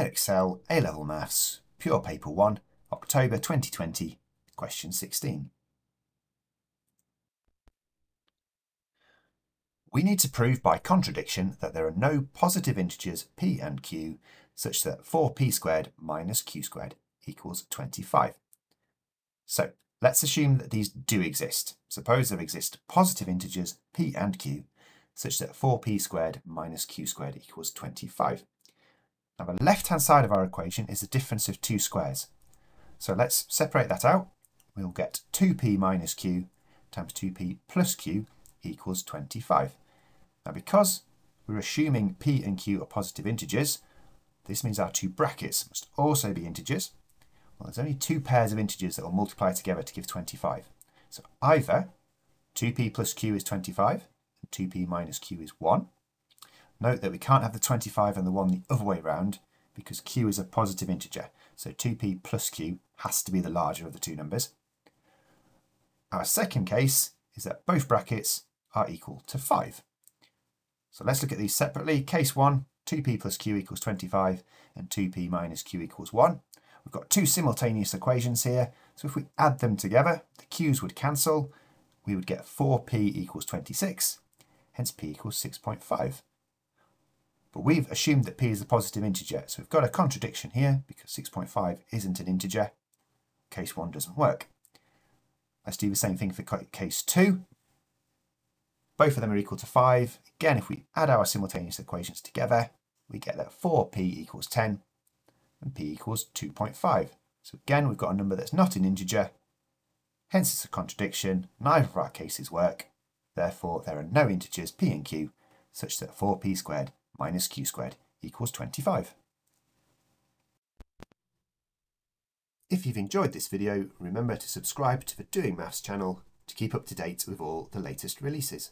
Edexcel A-Level Maths, Pure Paper 1, October 2020, question 16. We need to prove by contradiction that there are no positive integers p and q such that 4p squared minus q squared equals 25. So let's assume that these do exist. Suppose there exist positive integers p and q such that 4p squared minus q squared equals 25. Now the left-hand side of our equation is the difference of two squares. So let's separate that out. We'll get 2p minus q times 2p plus q equals 25. Now because we're assuming p and q are positive integers, this means our two brackets must also be integers. Well, there's only two pairs of integers that will multiply together to give 25. So either 2p plus q is 25, and 2p minus q is 1. Note that we can't have the 25 and the 1 the other way round because q is a positive integer. So 2p plus q has to be the larger of the two numbers. Our second case is that both brackets are equal to 5. So let's look at these separately. Case 1, 2p plus q equals 25 and 2p minus q equals 1. We've got two simultaneous equations here, so if we add them together, the q's would cancel. We would get 4p equals 26, hence p equals 6.5. But we've assumed that p is a positive integer, so we've got a contradiction here because 6.5 isn't an integer. Case 1 doesn't work. Let's do the same thing for case 2. Both of them are equal to 5. Again, if we add our simultaneous equations together, we get that 4p equals 10 and p equals 2.5. So again, we've got a number that's not an integer, hence it's a contradiction. Neither of our cases work. Therefore, there are no integers p and q such that 4p squared minus q squared equals 25. If you've enjoyed this video, remember to subscribe to the Doing Maths channel to keep up to date with all the latest releases.